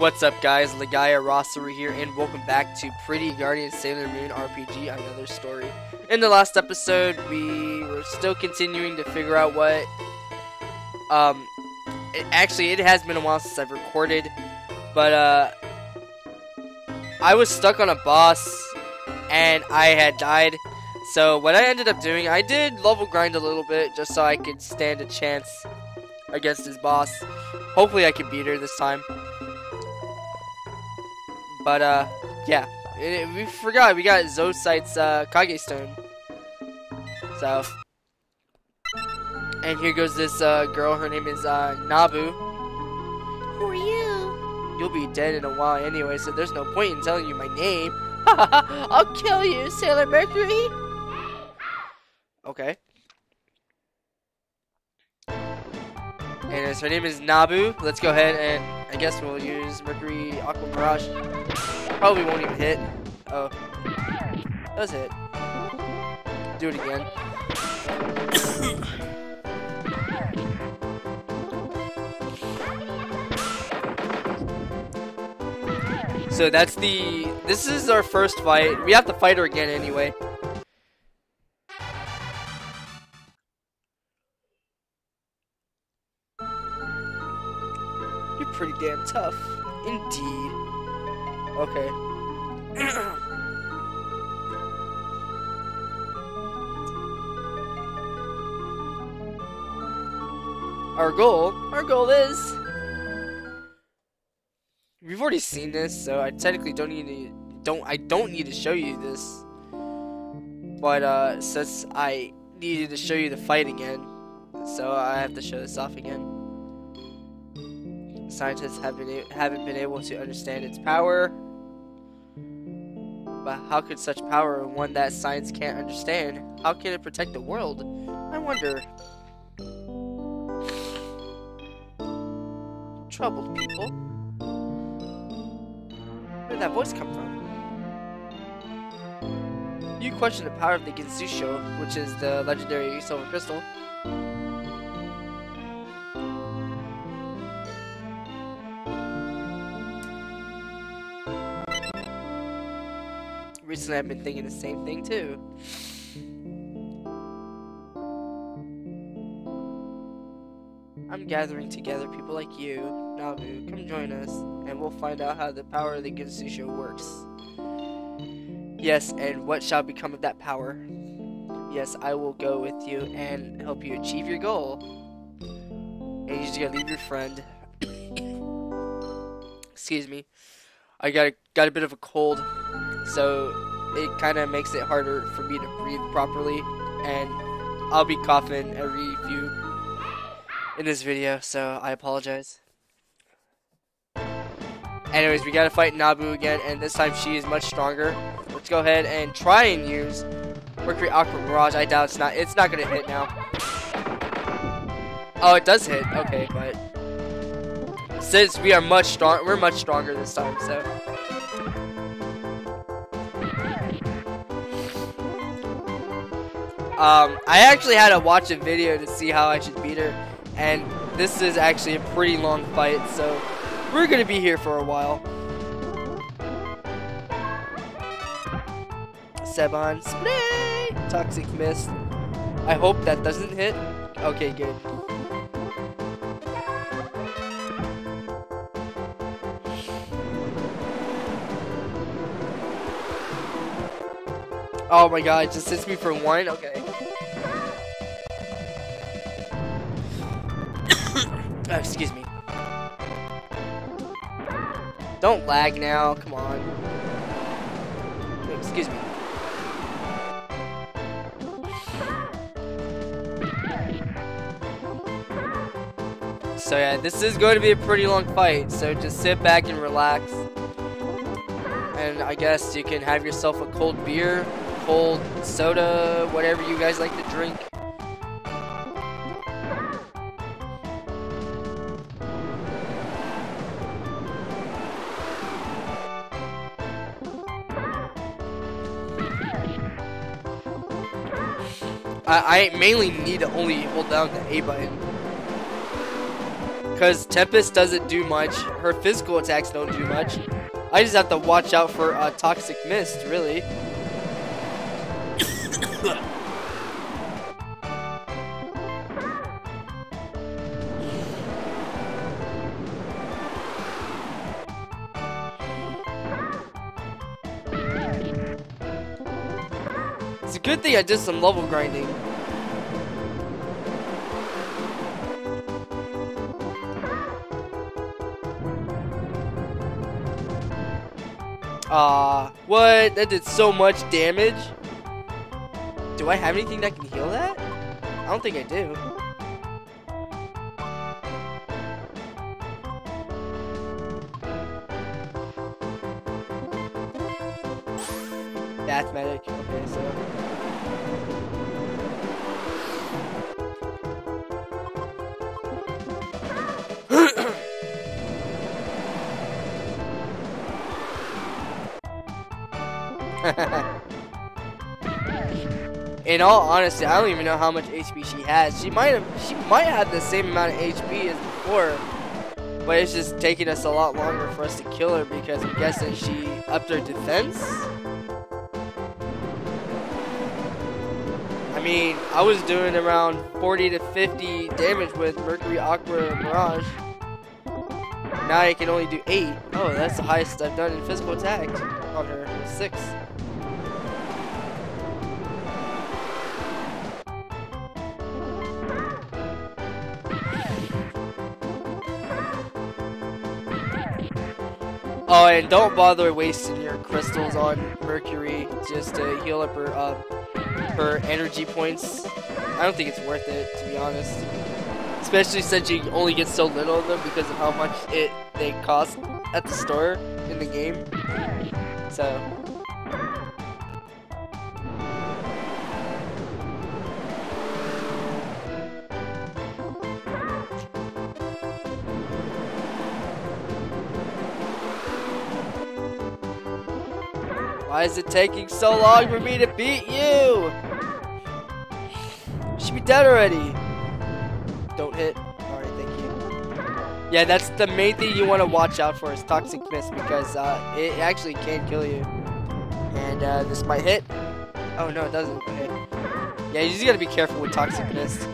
What's up guys, Legaia Raseru here, and welcome back to Pretty Guardian Sailor Moon RPG, another story. In the last episode, we were still continuing to figure out what, um, it, actually, it has been a while since I've recorded, but, uh, I was stuck on a boss, and I had died, so what I ended up doing, I did level grind a little bit, just so I could stand a chance against his boss. Hopefully I can beat her this time. But, uh, yeah. It, we forgot, we got Zoisite's, uh, Kage Stone. So. And here goes this, uh, girl. Her name is, uh, Nabu. Who are you? You'll be dead in a while anyway, so there's no point in telling you my name. I'll kill you, Sailor Mercury. Okay. And as her name is Nabu, let's go ahead and I guess we'll use Mercury Aqua Mirage. Probably won't even hit. Oh. Does hit. Do it again. so that's the... This is our first fight. We have to fight her again anyway. Pretty damn tough. Indeed. Okay. our goal, our goal is... We've already seen this, so I technically don't need to, don't, I don't need to show you this. But, uh, since I needed to show you the fight again, so I have to show this off again. Scientists have been haven't been able to understand its power. But how could such power, one that science can't understand, how can it protect the world? I wonder. Troubled people. Where did that voice come from? You question the power of the Ginzuishou, which is the legendary silver crystal. Recently, I've been thinking the same thing too. I'm gathering together people like you, Nabu. Come join us, and we'll find out how the power of the Ginzuishou works. Yes, and what shall become of that power? Yes, I will go with you and help you achieve your goal. And you just gotta leave your friend. Excuse me. I got a, got a bit of a cold, so it kind of makes it harder for me to breathe properly, and I'll be coughing every few in this video, so I apologize. Anyways, we gotta fight Nabu again, and this time she is much stronger. Let's go ahead and try and use Mercury Aqua Mirage. I doubt it's not. It's not gonna hit now. Oh, it does hit. Okay, but since we are much strong, we're much stronger this time. So. Um, I actually had to watch a video to see how I should beat her, and this is actually a pretty long fight, so we're gonna be here for a while. Shabon Spray! Toxic Mist. I hope that doesn't hit. Okay, good. Oh my god, it just hits me for one? Okay. Don't lag now, come on. Excuse me. So yeah, this is going to be a pretty long fight, so just sit back and relax. And I guess you can have yourself a cold beer, cold soda, whatever you guys like to drink. I, I mainly need to only hold down the A button. Because Tempest doesn't do much. Her physical attacks don't do much. I just have to watch out for uh, Toxic Mist, really. I did some level grinding. Ah, uh, what? That did so much damage. Do I have anything that can heal that? I don't think I do. In all honesty, I don't even know how much HP she has. She might have she might have the same amount of HP as before. But it's just taking us a lot longer for us to kill her because I'm guessing she upped her defense. I mean, I was doing around 40 to 50 damage with Mercury, Aqua, Mirage. Now I can only do 8. Oh, that's the highest I've done in physical attack on her. 6. Oh, and don't bother wasting your crystals on Mercury just to heal up her uh, her energy points. I don't think it's worth it, to be honest. Especially since you only get so little of them because of how much it they cost at the store in the game. So. Why is it taking so long for me to beat you? should be dead already. Don't hit. Alright, thank you. Yeah, that's the main thing you want to watch out for is Toxic Mist because uh, it actually can kill you. And uh, this might hit. Oh no, it doesn't. Okay. Yeah, you just gotta be careful with Toxic Mist.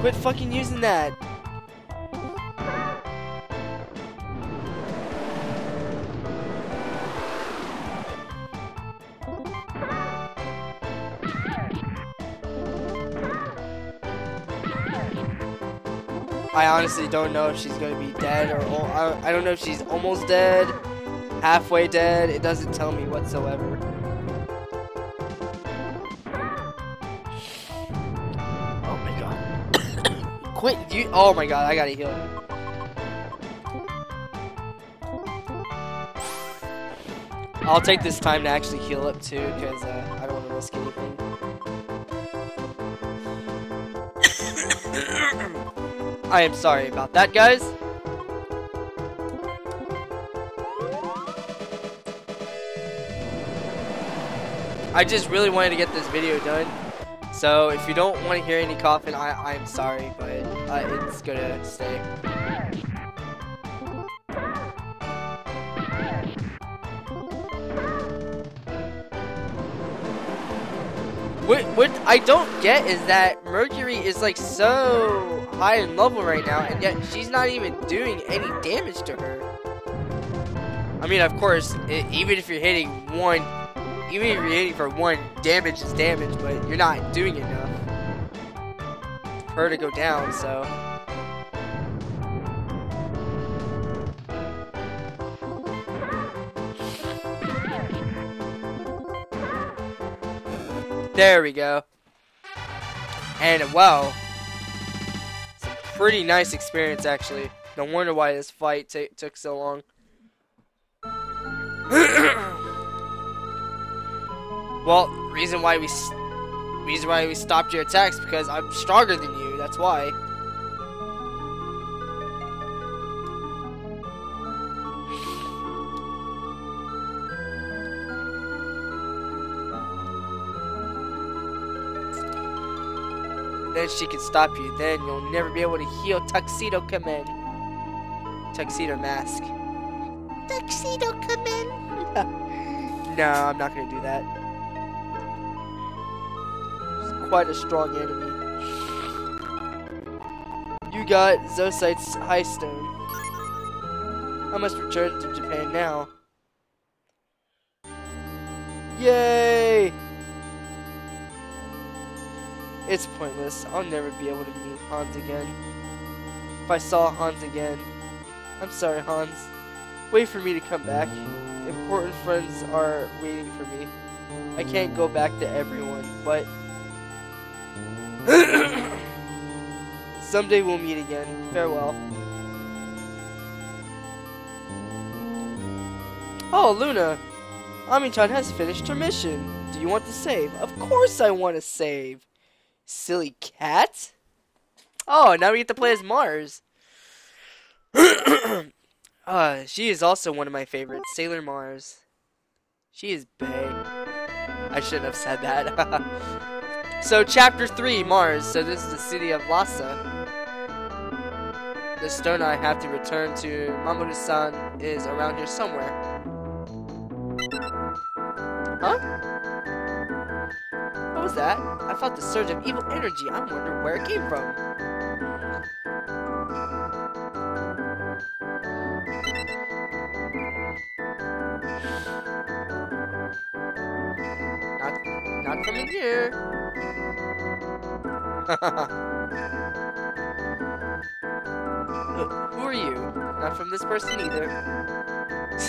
Quit fucking using that. I honestly don't know if she's gonna be dead or I don't know if she's almost dead, halfway dead. It doesn't tell me whatsoever. Quit you! Oh my god! I gotta heal. I'll take this time to actually heal up too, because uh, I don't want to risk anything. I am sorry about that, guys. I just really wanted to get this video done. So if you don't want to hear any coughing, I, I'm sorry, but uh, it's gonna stay. What, what I don't get is that Mercury is like so high in level right now, and yet she's not even doing any damage to her. I mean, of course, it, even if you're hitting one, even if you're for one, damage is damage, but you're not doing enough for her to go down, so. There we go. And wow. It's a pretty nice experience, actually. No wonder why this fight took so long. Well, reason why we reason why we stopped your attacks because I'm stronger than you. That's why. then she can stop you. Then you'll never be able to heal Tuxedo Come in. Tuxedo Mask. Tuxedo Come in. no, I'm not gonna do that. Quite a strong enemy. You got Zoisite's High Stone. I must return to Japan now. Yay! It's pointless. I'll never be able to meet Hans again. If I saw Hans again. I'm sorry, Hans. Wait for me to come back. Important friends are waiting for me. I can't go back to everyone, but... Someday we'll meet again. Farewell. Oh, Luna! Ami-chan has finished her mission. Do you want to save? Of course I want to save! Silly cat? Oh, now we get to play as Mars. uh, she is also one of my favorites, Sailor Mars. She is bae. I shouldn't have said that. so, chapter 3, Mars. So, this is the city of Lhasa. The stone I have to return to Mamoru-san is around here somewhere. Huh? What was that? I felt the surge of evil energy. I'm wondering where it came from. Not, not from in here. Who are you? Not from this person either.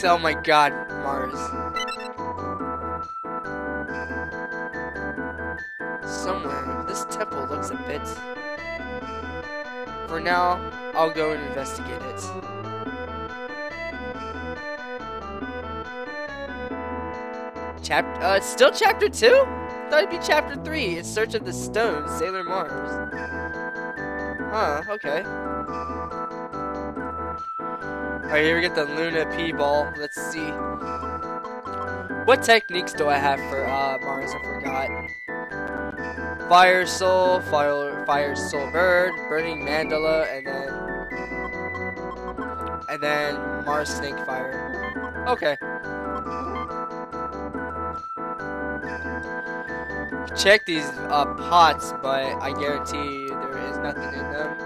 Oh my god, Mars. Somewhere, this temple looks a bit... For now, I'll go and investigate it. Chapter, uh, it's still chapter 2? Thought it'd be chapter 3. It's Search of the Stone, Sailor Mars. Huh, okay. Alright, here we get the Luna P-Ball. Let's see. What techniques do I have for uh, Mars? I forgot. Fire Soul, Fire, Fire Soul Bird, Burning Mandala, and then... And then Mars Snake Fire. Okay. Check these uh, pots, but I guarantee you there is nothing in them.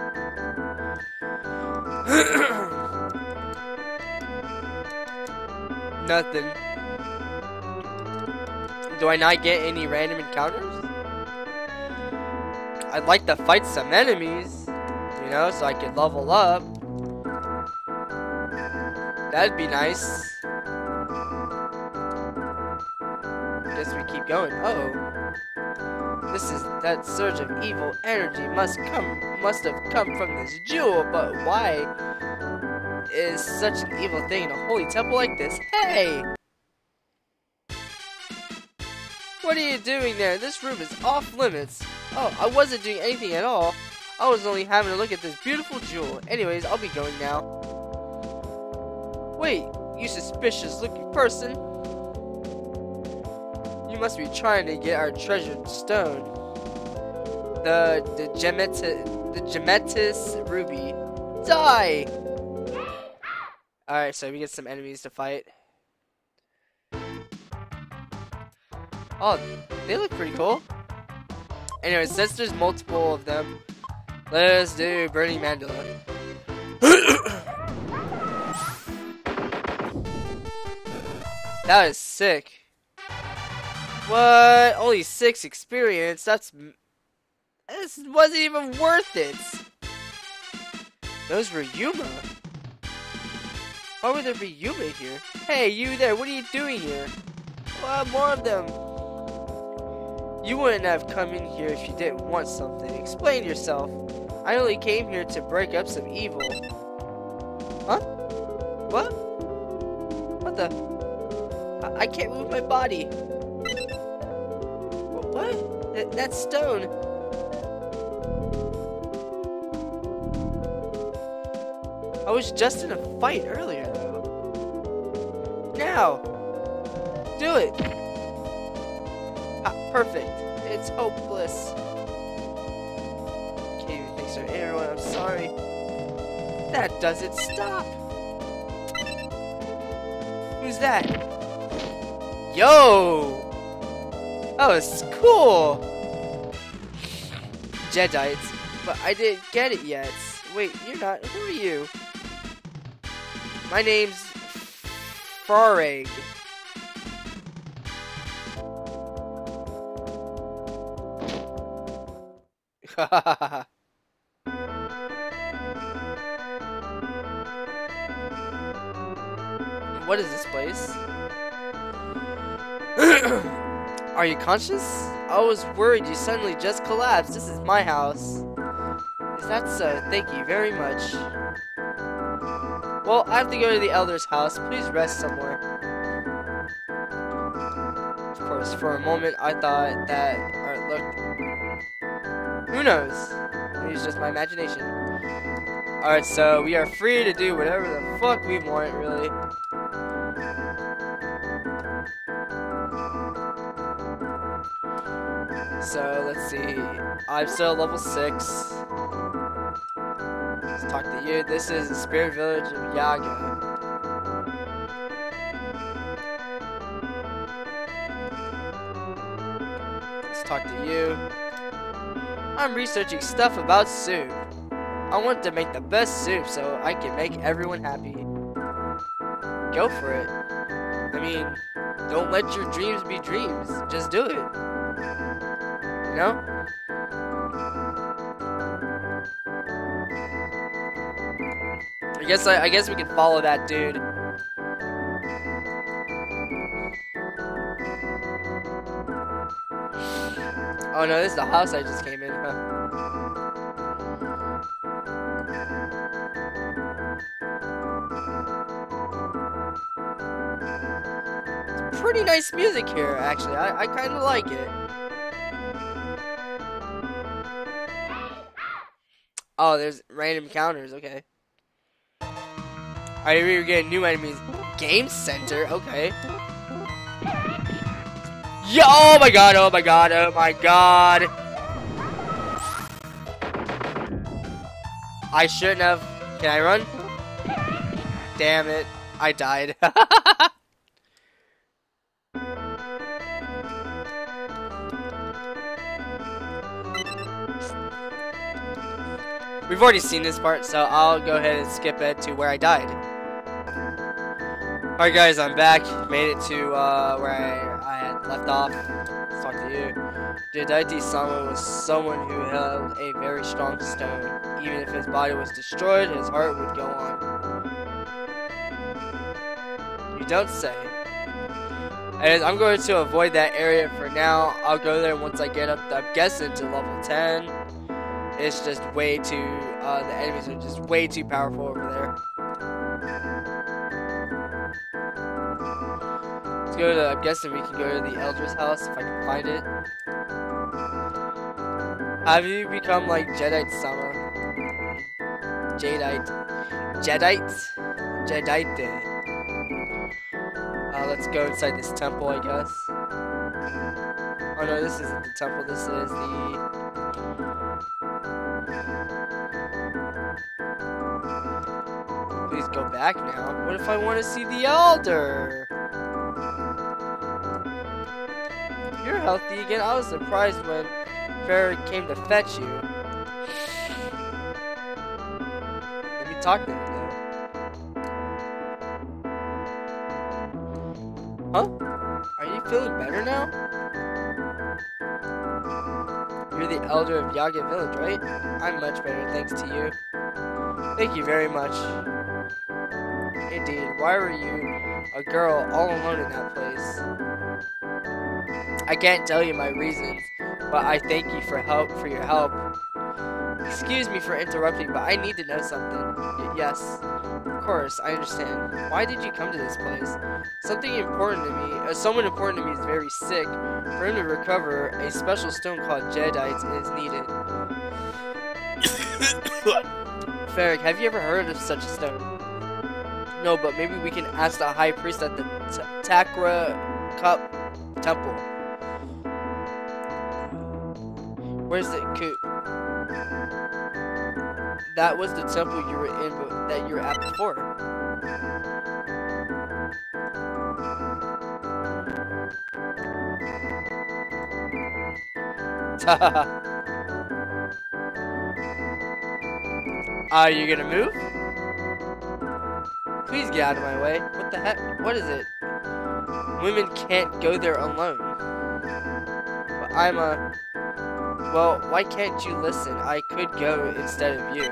Nothing. Do I not get any random encounters? I'd like to fight some enemies, you know, so I can level up. That'd be nice. Guess we keep going. Uh oh. This is that surge of evil energy must come must have come from this jewel, but why is such an evil thing in a holy temple like this? Hey! What are you doing there? This room is off limits. Oh, I wasn't doing anything at all. I was only having a look at this beautiful jewel. Anyways, I'll be going now. Wait, you suspicious looking person. Must be trying to get our treasured stone. The the Gemetis the ruby. Die! Alright, so we get some enemies to fight. Oh, they look pretty cool. Anyway, since there's multiple of them, let's do Burning Mandala. that is sick. What? Only six experience? That's... This wasn't even worth it. Those were Youma. Why would there be Youma here? Hey, you there, what are you doing here? Well, more of them. You wouldn't have come in here if you didn't want something. Explain yourself. I only came here to break up some evil. Huh? What? What the? I, I can't move my body. What? That, that's stone. I was just in a fight earlier, though. Now! Do it! Ah, perfect. It's hopeless. faster. Hey everyone, I'm sorry. That doesn't stop. Who's that? Yo! Oh, that was cool! Jedites. But I didn't get it yet. Wait, you're not. Who are you? My name's Farag. what is this place? Are you conscious? I was worried you suddenly just collapsed. This is my house. Is that so? Thank you very much. Well, I have to go to the Elder's house. Please rest somewhere. Of course, for a moment I thought that... Alright, look. Who knows? Maybe it's just my imagination. Alright, so we are free to do whatever the fuck we want, really. So, let's see. I'm still level 6. Let's talk to you. This is the spirit village of Yaga. Let's talk to you. I'm researching stuff about soup. I want to make the best soup so I can make everyone happy. Go for it. I mean, don't let your dreams be dreams. Just do it. Know? I guess I, I guess we can follow that dude. Oh no, this is the house I just came in. Huh? It's pretty nice music here, actually. I, I kind of like it. Oh, there's random counters. Okay. Alright, we were getting new enemies. Game Center. Okay. Yeah. Oh my god. Oh my god. Oh my god. I shouldn't have. Can I run? Damn it. I died. We've already seen this part, so I'll go ahead and skip it to where I died. Alright guys, I'm back. Made it to uh, where I, I had left off. Let's talk to you. Jediite Sama was someone who held a very strong stone. Even if his body was destroyed, his heart would go on. You don't say. And I'm going to avoid that area for now. I'll go there once I get up, I'm guessing, to level 10. It's just way too, uh, the enemies are just way too powerful over there. Let's go to, I'm guessing we can go to the Elder's house if I can find it. Have you become like Jedi Sama? Jadeite. Jedite? Jedite. Uh, let's go inside this temple, I guess. Oh no, this isn't the temple, this is the... back now. What if I want to see the Elder? You're healthy again. I was surprised when Farrah came to fetch you. Let me talk to him now. Huh? Are you feeling better now? You're the elder of Yaga Village, right? I'm much better thanks to you. Thank you very much. Indeed, why were you a girl all alone in that place? I can't tell you my reasons, but I thank you for help for your help. Excuse me for interrupting, but I need to know something. Y yes, of course, I understand. Why did you come to this place? Something important to me, uh, someone important to me is very sick. For him to recover, a special stone called Jedite is needed. Farrick, have you ever heard of such a stone? No, but maybe we can ask the high priest at the Takra Cup Temple. Where's the coot? that was the temple you were in but that you were at before. Are you gonna move? Please get out of my way. What the heck? What is it? Women can't go there alone. But I'm a... Well, why can't you listen? I could go instead of you.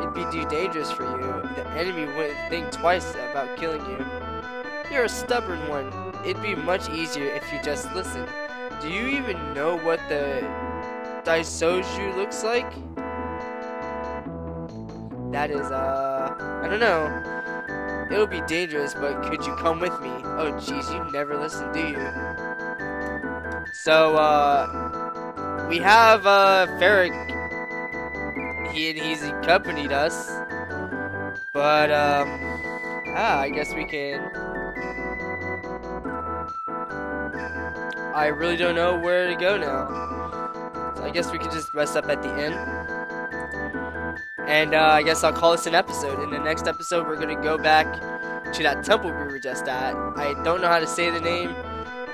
It'd be too dangerous for you. The enemy wouldn't think twice about killing you. You're a stubborn one. It'd be much easier if you just listen. Do you even know what the Daisoju looks like? That is, uh, I don't know. It'll be dangerous, but could you come with me? Oh, jeez, you never listen, do you? So, uh, we have, uh, Ferric. He and he's accompanied us. But, um, ah, I guess we can... I really don't know where to go now. So I guess we could just rest up at the inn. And uh, I guess I'll call this an episode. In the next episode, we're going to go back to that temple we were just at. I don't know how to say the name,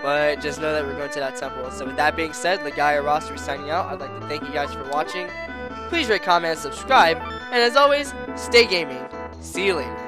but just know that we're going to that temple. So with that being said, Legaia Raseru signing out. I'd like to thank you guys for watching. Please rate, comment, and subscribe. And as always, stay gaming. See you later.